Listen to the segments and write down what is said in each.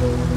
know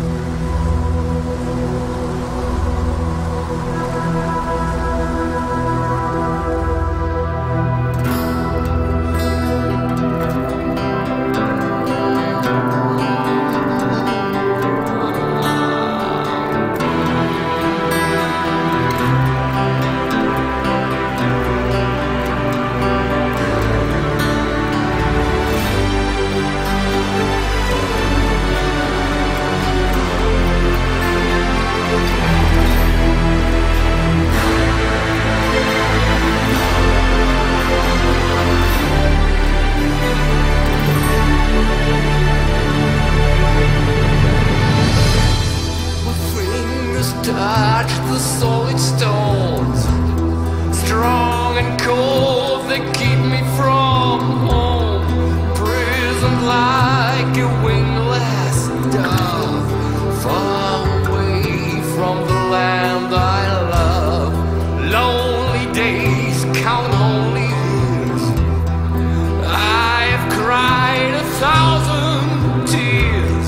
touch the solid stones. Strong and cold, they keep me from home. Prisoned like a wingless dove, far away from the land I love. Lonely days count only years. I have cried a thousand tears.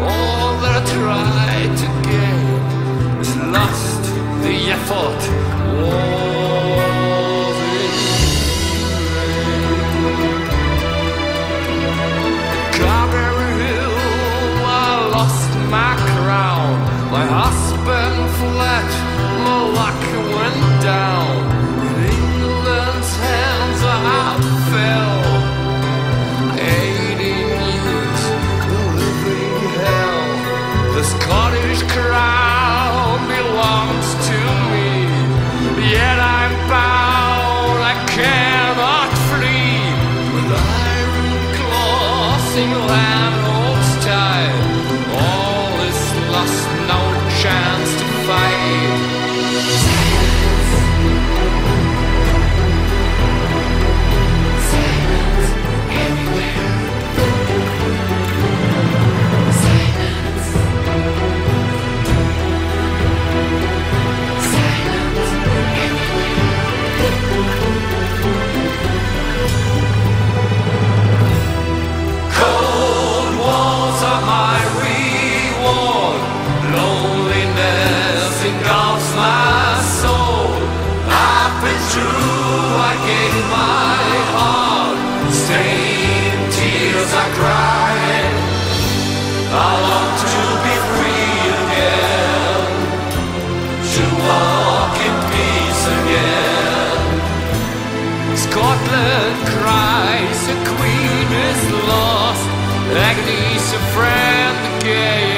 All that I tried to lost. The effort was I lost my crown. My husband fled, my luck went down. In England's hands, I fell. Eighteen years, living hell. The Scottish crown claws in cries, the queen is. Agnes, a friend, gay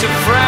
so afraid.